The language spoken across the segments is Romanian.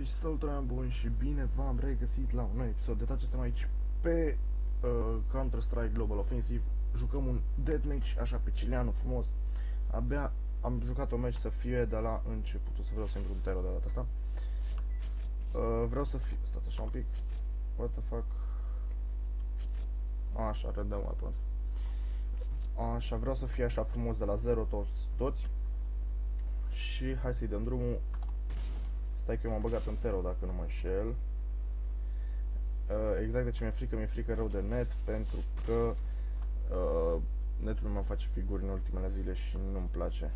Deci, salutare bun și bine v-am regăsit la un nou episod. De data suntem aici pe uh, Counter-Strike Global Offensive. Jucăm un deathmatch, așa pe Cilianu, frumos. Abia am jucat o match să fie de la începutul, să vreau să intru în terror de data asta. Uh, vreau să fie... Stați așa un pic. What the fuck? Așa, random weapons. Așa, vreau să fie așa frumos de la 0 toți, toți. Și hai să-i dăm drumul Stai că eu m-am băgat în Tero dacă nu mă înșel. Uh, exact de ce mi-e frică, mi-e frică rău de net pentru că uh, netul nu mă face figuri în ultimele zile și nu-mi place.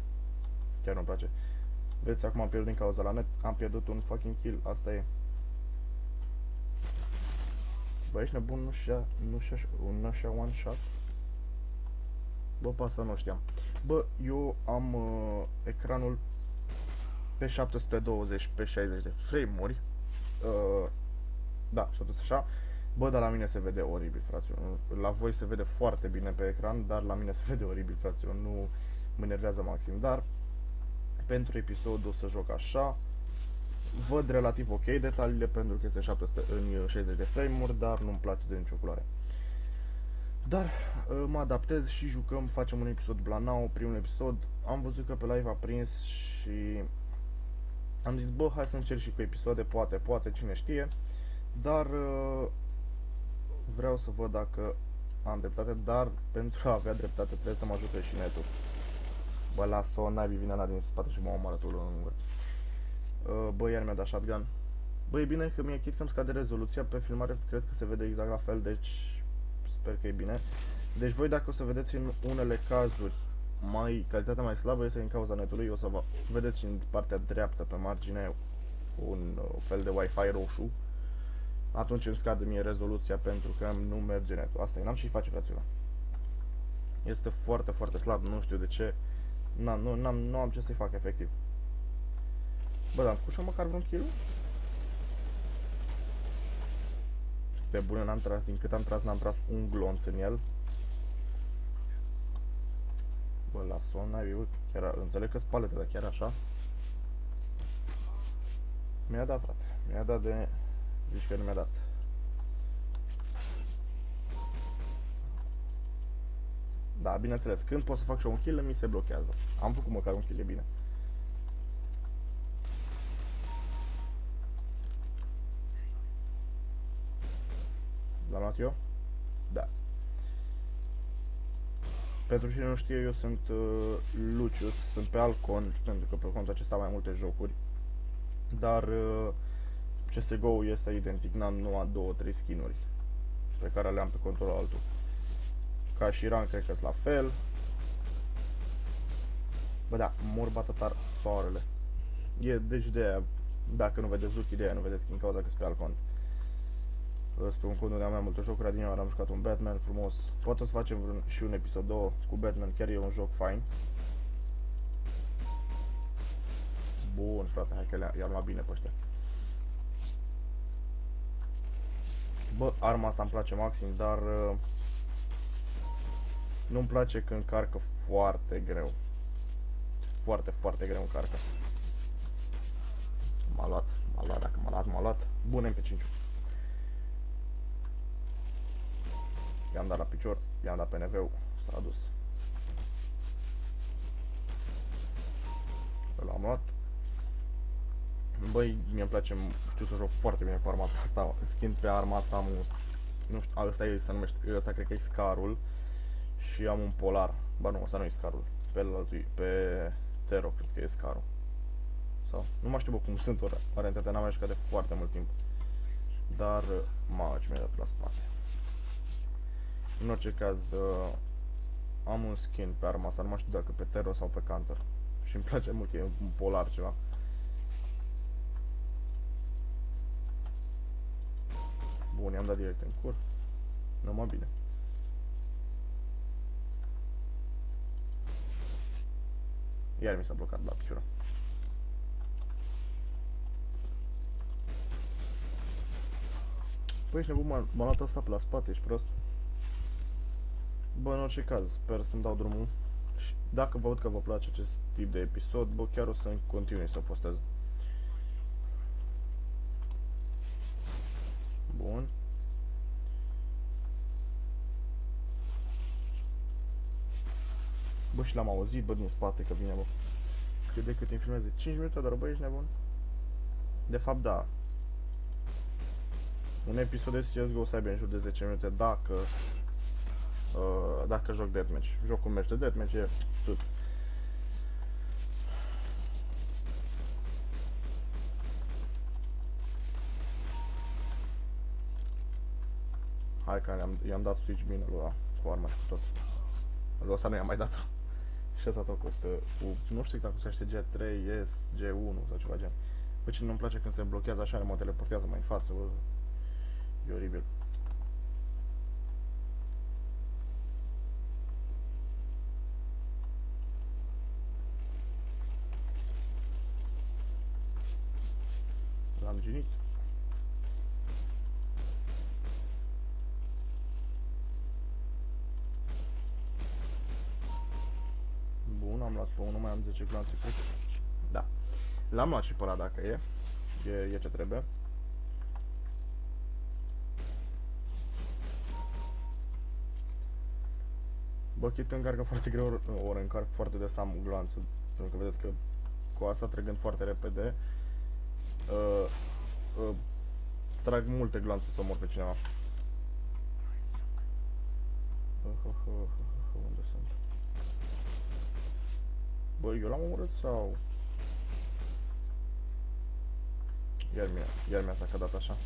Chiar nu-mi place. Vedeți, acum am pierdut din cauza la net, am pierdut un fucking kill, asta e. Bă, ești nebun, nu și-a, nu și-a, nu și one shot? Bă, pe asta nu știam. Bă, eu am uh, ecranul pe 720 pe 60 de frame-uri. Uh, da, și atunci așa. Bă, dar la mine se vede oribil, fraților. La voi se vede foarte bine pe ecran, dar la mine se vede oribil, fraților. Nu mă enervează maxim, dar pentru episodul o să joc așa. Văd relativ ok detaliile pentru că este 700 în 60 de frame-uri, dar nu-mi place de nicio culoare. Dar uh, mă adaptez și jucăm, facem un episod Blanau, primul episod. Am văzut că pe live a prins și am zis, bă, hai să încerc și cu episoade, poate, poate, cine știe. Dar uh, vreau să văd dacă am dreptate, dar pentru a avea dreptate trebuie să mă ajute și netul. Bă, las-o, naibii vine la din spate și mă omoară tu în gură. Uh, bă, iar mi-a dat shotgun. Bă, e bine că mi-e chit că îmi scade rezoluția pe filmare, cred că se vede exact la fel, deci sper că e bine. Deci voi dacă o să vedeți în unele cazuri mai, calitatea mai slabă este în cauza netului, o să vă vedeți în partea dreaptă pe margine un uh, fel de Wi-Fi roșu. Atunci îmi scade mie rezoluția pentru că nu merge netul. Asta e, n-am ce face fraților. Este foarte, foarte slab, nu știu de ce. N-am, nu, n-am, nu am ce să-i fac efectiv. Bă, dar am făcut și măcar vreun kill? Pe bune n-am tras, din cât am tras, n-am tras un glonț în el. Bă, la son n-ai eu, chiar, înțeleg că spalete, dar chiar așa? Mi-a dat, frate. Mi-a dat de... Zici că nu mi-a dat. Da, bineînțeles, când pot să fac și un kill, mi se blochează. Am făcut măcar un kill, e bine. L-am luat eu? Da. Pentru cine nu știe, eu sunt uh, Lucius, sunt pe alt cont, pentru că pe contul acesta am mai multe jocuri. Dar uh, CSGO este identic, n-am numai două, trei skinuri pe care le am pe contul altul. Ca și Ran, cred că sunt la fel. Bă, da, mor batatar soarele. E, deci de aia, dacă nu vedeți Zuki, de aia nu vedeți din cauza că sunt pe alt spun cu de mai multe jocuri, adineori am jucat un Batman frumos, poate să facem vreun, și un episod 2 cu Batman, chiar e un joc fain. Bun, frate, hai că i-am luat bine pe ăștia. Bă, arma asta îmi place maxim, dar uh, nu-mi place că carcă foarte greu. Foarte, foarte greu carcă. M-a luat, m-a luat, dacă m-a luat, m-a luat. Bun MP5-ul. I-am dat la picior, i-am dat pe NV-ul, s-a dus. L-am luat. Băi, mi-e place, știu să joc foarte bine pe arma asta. Skin pe arma asta am un... Nu știu, ăsta e, se numește, ăsta cred că e Scarul. Și am un Polar. Ba nu, ăsta nu e Scarul. Pe altul, pe Tero, cred că e Scarul. Sau, nu mai știu bă cum sunt ori. Are n-am mai jucat de foarte mult timp. Dar, mă, ce mi-a dat la spate. În orice caz, uh, am un skin pe arma asta, nu mai știu dacă pe Tero sau pe Counter. Și îmi place mult, e un polar ceva. Bun, i-am dat direct în cur. Numai bine. Iar mi s-a blocat la picioră. Păi ești nebun, m-a luat asta pe la spate, ești prost. Bă, în orice caz, sper să-mi dau drumul. Și dacă văd că vă place acest tip de episod, bă, chiar o să continui să postez. Bun. Bă, și l-am auzit, bă, din spate că vine, bă. Cât de cât îmi filmeze 5 minute, dar bă, ești nebun? De fapt, da. Un episod de CSGO o să aibă în jur de 10 minute, dacă uh, dacă joc deathmatch. Jocul merge de deathmatch e tot. Hai că i-am, i-am dat switch bine lui cu arma și cu tot. Lui ăsta nu i-am mai dat-o. Și ăsta tot cu, cu, nu știu exact cum se știe G3, S, G1 sau ceva gen. Bă, ce nu-mi place când se blochează așa, mă teleportează mai în față, bă. E oribil. L-am ginit. Bun, am luat pe unul, mai am 10 glanțe, cred. Da. L-am luat și pe ăla dacă e. E, e ce trebuie. Bă, chit că încarcă foarte greu, ori încarc foarte des am glanță. Pentru că vedeți că cu asta trăgând foarte repede, uh, uh, trag multe glanțe să omor pe cineva. Uh, uh, uh, uh, uh, unde sunt? Bă, eu l-am omorât sau... Iar mi-a, iar mi-a sacadat așa.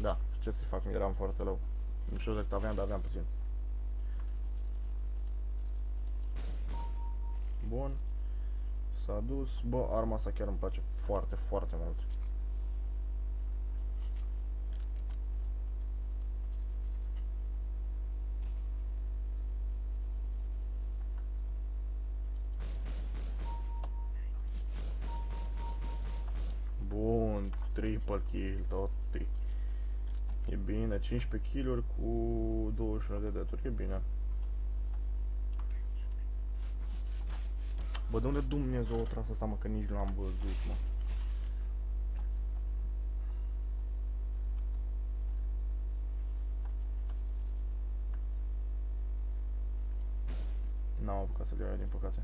Da, ce să fac, eram foarte low. Nu știu exact aveam, dar aveam puțin. Bun. S-a dus. Bă, arma asta chiar îmi place foarte, foarte mult. Bun, triple kill, tot E bine, 15 kill cu 21 de deturi, e bine. Bă, de unde Dumnezeu o tras asta, mă, că nici nu am văzut, mă. N-am apucat să-l iau, din păcate.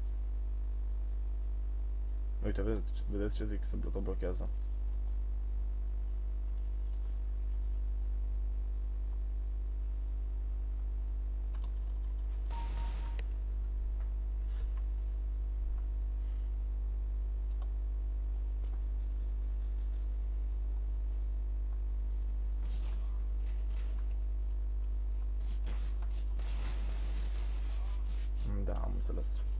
Uite, vedeți, vedeți ce zic, se blochează. Da, am înțeles.